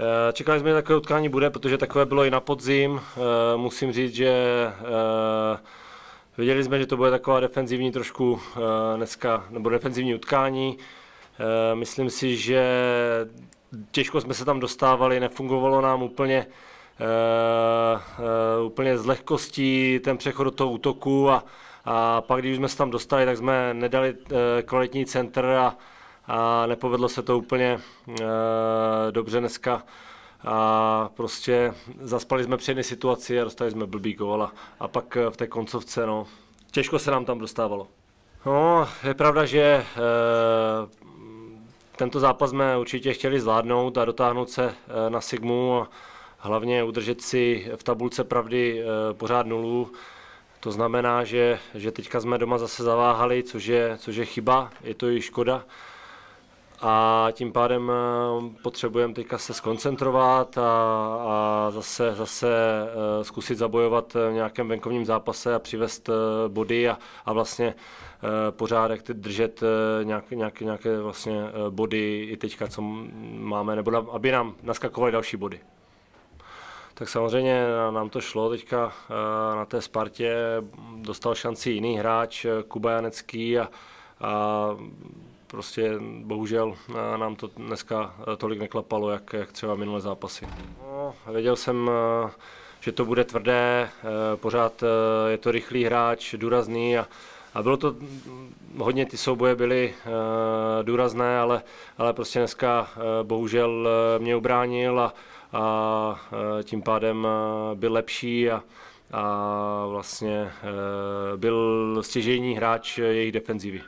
Eh, čekali jsme, že takové utkání bude, protože takové bylo i na podzim. Eh, musím říct, že eh, viděli jsme, že to bude taková defenzivní trošku dneska, nebo defenzivní utkání. Myslím si, že těžko jsme se tam dostávali, nefungovalo nám úplně úplně z lehkostí ten přechod do toho útoku a, a pak, když jsme se tam dostali, tak jsme nedali kvalitní centr a, a nepovedlo se to úplně e, dobře dneska. A prostě zaspali jsme při jedné situaci a dostali jsme blbý gól a, a pak v té koncovce, no, těžko se nám tam dostávalo. No, je pravda, že e, tento zápas jsme určitě chtěli zvládnout a dotáhnout se e, na Sigmu a hlavně udržet si v tabulce pravdy e, pořád nulu. To znamená, že, že teďka jsme doma zase zaváhali, což je, což je chyba, je to i škoda a tím pádem eh, potřebujeme teďka se skoncentrovat a, a zase, zase eh, zkusit zabojovat v nějakém venkovním zápase a přivést eh, body a, a vlastně pořádek držet nějaké, nějaké, nějaké vlastně body i teďka, co máme, nebo aby nám naskakovaly další body. Tak samozřejmě nám to šlo teďka na té Spartě, dostal šanci jiný hráč, Kuba Janecký a, a prostě bohužel eh, nám to dneska eh, tolik neklapalo, jak, jak třeba minulé zápasy. No, věděl jsem, eh, že to bude tvrdé, pořád je to rychlý hráč, důrazný a, a bylo to, hodně ty souboje byly důrazné, ale, ale prostě dneska bohužel mě ubránil a, a tím pádem byl lepší a, a vlastně byl stěžejní hráč jejich defenzivy.